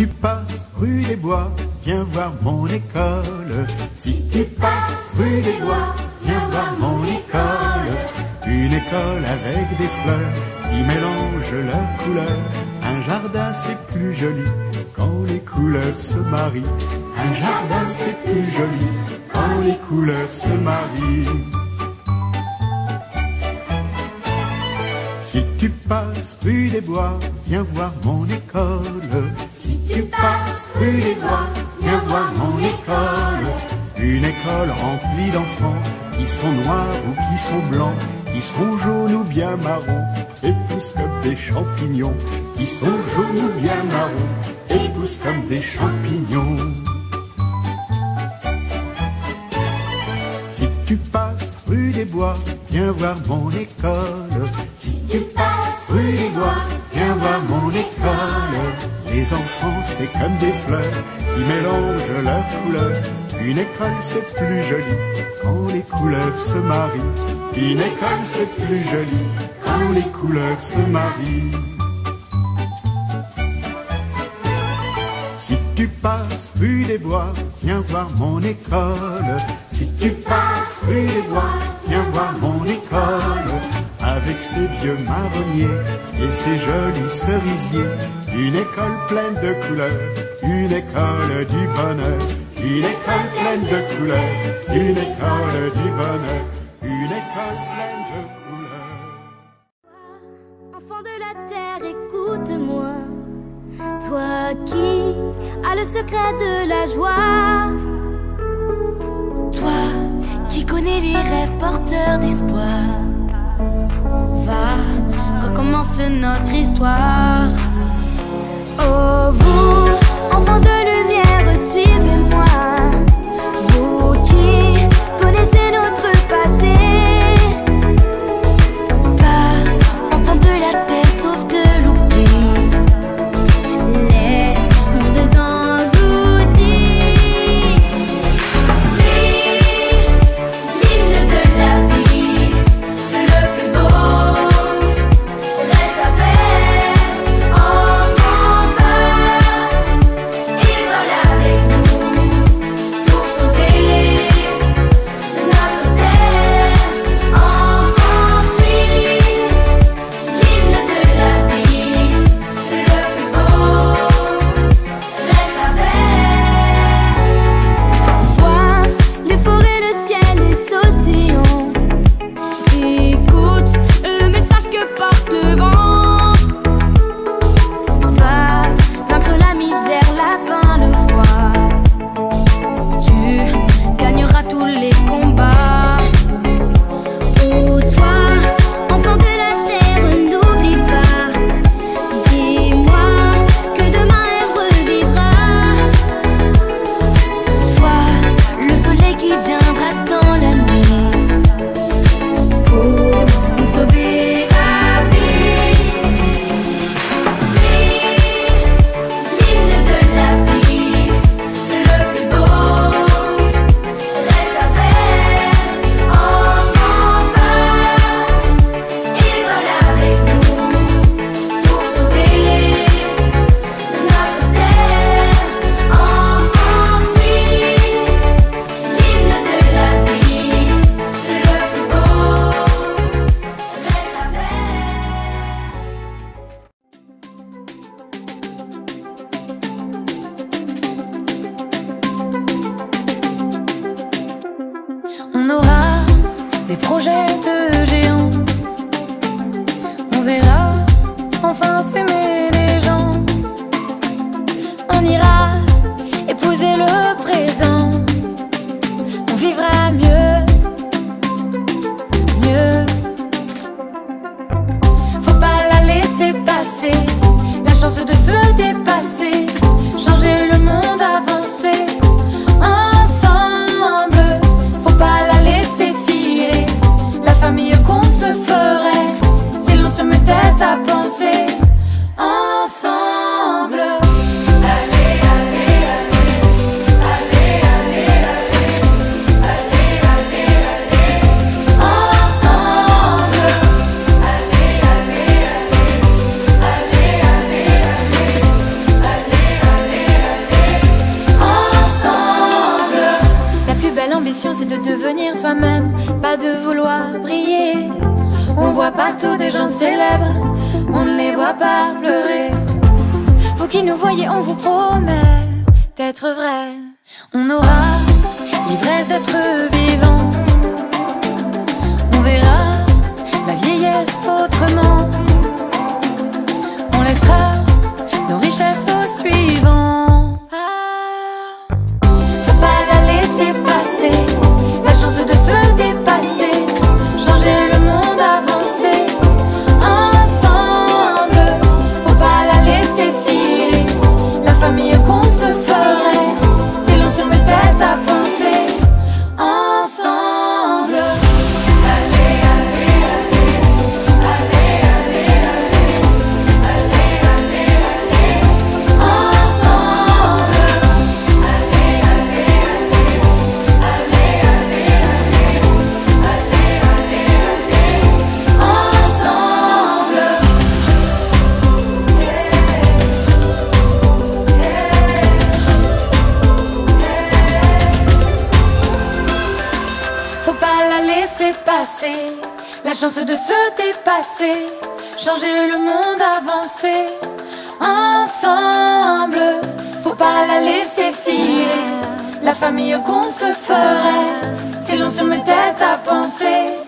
tu passes rue des Bois, viens voir mon école. Si tu passes rue des Bois, viens voir mon école. Une école avec des fleurs qui mélangent leurs couleurs. Un jardin c'est plus joli quand les couleurs se marient. Un jardin c'est plus joli quand les couleurs se marient. Tu passes rue des Bois, viens voir mon école. Si tu passes rue des Bois, viens voir mon école. Une école remplie d'enfants qui sont noirs ou qui sont blancs, qui sont jaunes ou bien marrons, et poussent comme des champignons, qui sont jaunes ou bien marrons, et poussent comme des champignons. Si tu passes rue des Bois, viens voir mon école. Tu passes rue des Bois, viens voir mon école. Les enfants, c'est comme des fleurs qui mélangent leurs couleurs. Une école, c'est plus joli quand les couleurs se marient. Une école, c'est plus joli quand les couleurs se marient. Si tu passes rue des Bois, viens voir mon école. Si tu passes rue des Bois, viens voir mon école. Avec ses vieux marronniers et ses jolis cerisiers. Une école pleine de couleurs, une école du bonheur. Une école pleine de couleurs, une école du bonheur. Une école pleine de couleurs. Enfant de la terre, écoute-moi. Toi qui as le secret de la joie. Toi qui connais les rêves porteurs d'espoir. Va, recommence notre histoire. Oh, vous, des projets de géants. On verra enfin s'aimer briller. On voit partout des gens célèbres, on ne les voit pas pleurer. Vous qui nous voyez, on vous promet d'être vrai. On aura l'ivresse d'être vivant. La chance de se dépasser, changer le monde, avancer ensemble. Faut pas la laisser filer, la famille qu'on se ferait si l'on se mettait à penser.